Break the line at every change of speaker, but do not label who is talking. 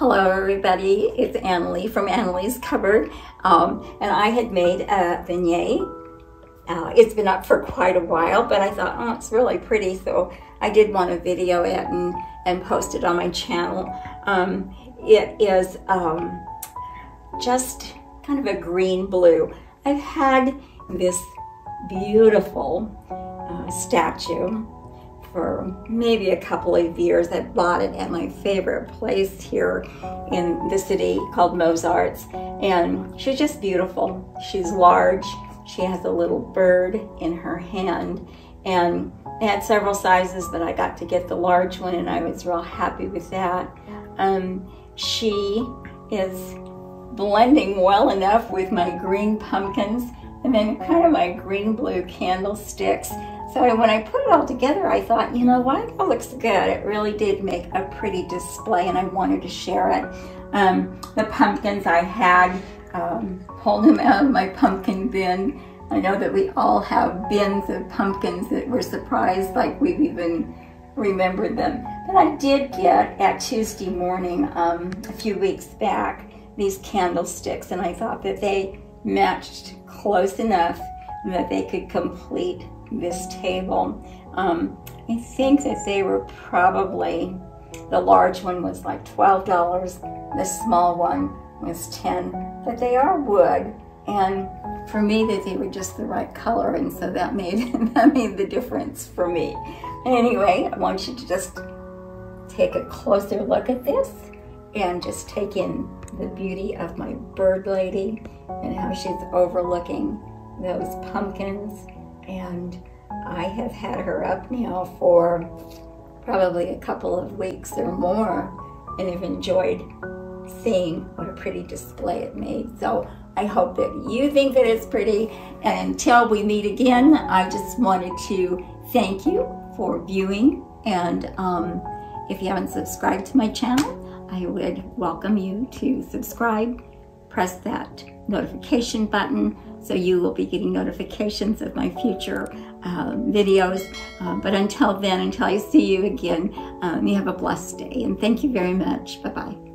Hello everybody, it's Annalee from Annalee's Cupboard um, and I had made a vignette. Uh, it's been up for quite a while but I thought oh it's really pretty so I did want to video it and, and post it on my channel. Um, it is um, just kind of a green blue. I've had this beautiful uh, statue for maybe a couple of years. I bought it at my favorite place here in the city called Mozart's. And she's just beautiful. She's large. She has a little bird in her hand. And I had several sizes, but I got to get the large one and I was real happy with that. Um, she is blending well enough with my green pumpkins and then kind of my green blue candlesticks so when I put it all together, I thought, you know what, it looks good. It really did make a pretty display and I wanted to share it. Um, the pumpkins I had, um, pulled them out of my pumpkin bin. I know that we all have bins of pumpkins that we're surprised like we've even remembered them. But I did get at Tuesday morning um, a few weeks back these candlesticks and I thought that they matched close enough that they could complete this table. Um, I think that they were probably, the large one was like $12, the small one was 10 but they are wood. And for me, that they were just the right color, and so that made, that made the difference for me. Anyway, I want you to just take a closer look at this and just take in the beauty of my bird lady and how she's overlooking those pumpkins and I have had her up now for probably a couple of weeks or more and have enjoyed seeing what a pretty display it made. So I hope that you think that it's pretty. And until we meet again, I just wanted to thank you for viewing. And um, if you haven't subscribed to my channel, I would welcome you to subscribe. Press that notification button so you will be getting notifications of my future uh, videos. Uh, but until then, until I see you again, um, you have a blessed day. And thank you very much. Bye-bye.